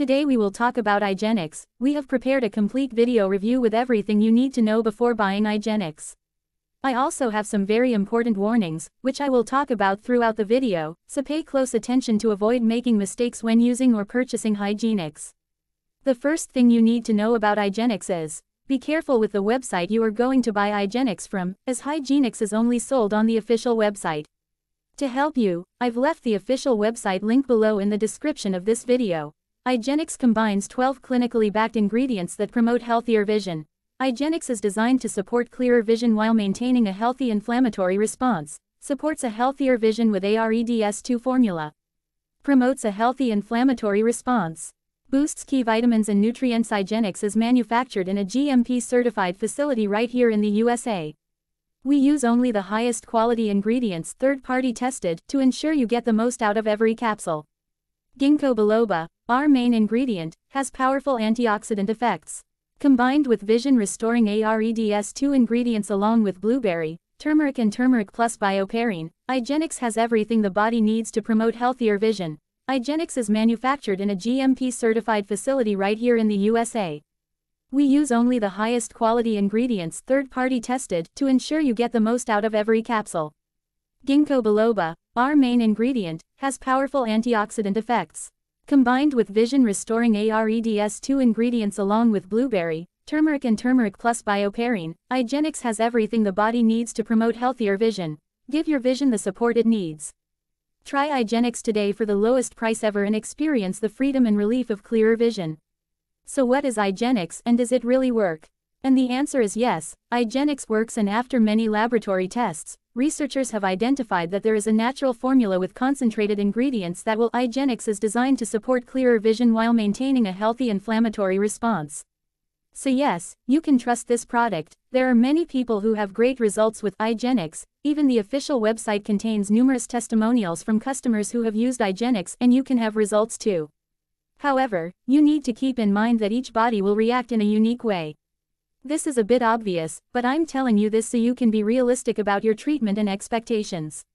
Today we will talk about iGenics. We have prepared a complete video review with everything you need to know before buying iGenics. I also have some very important warnings, which I will talk about throughout the video, so pay close attention to avoid making mistakes when using or purchasing iGenics. The first thing you need to know about iGenics is, be careful with the website you are going to buy iGenics from, as iGenics is only sold on the official website. To help you, I've left the official website link below in the description of this video. iGenics combines 12 clinically backed ingredients that promote healthier vision. iGenics is designed to support clearer vision while maintaining a healthy inflammatory response, supports a healthier vision with AREDS2 formula, promotes a healthy inflammatory response, boosts key vitamins and nutrients. iGenics is manufactured in a GMP certified facility right here in the USA. We use only the highest quality ingredients third party tested to ensure you get the most out of every capsule. Ginkgo biloba, our main ingredient, has powerful antioxidant effects. Combined with vision restoring AREDS2 ingredients along with blueberry, turmeric and turmeric plus bioperine, iGenics has everything the body needs to promote healthier vision. iGenics is manufactured in a GMP certified facility right here in the USA. We use only the highest quality ingredients third party tested to ensure you get the most out of every capsule. Ginkgo biloba, our main ingredient, has powerful antioxidant effects. Combined with vision restoring AREDS2 ingredients along with blueberry, turmeric and turmeric plus bioperine, iGenics has everything the body needs to promote healthier vision. Give your vision the support it needs. Try iGenics today for the lowest price ever and experience the freedom and relief of clearer vision. So what is iGenics and does it really work? And the answer is yes, iGenics works and after many laboratory tests, researchers have identified that there is a natural formula with concentrated ingredients that will iGenics is designed to support clearer vision while maintaining a healthy inflammatory response. So yes, you can trust this product, there are many people who have great results with iGenics, even the official website contains numerous testimonials from customers who have used iGenics and you can have results too. However, you need to keep in mind that each body will react in a unique way. This is a bit obvious, but I'm telling you this so you can be realistic about your treatment and expectations.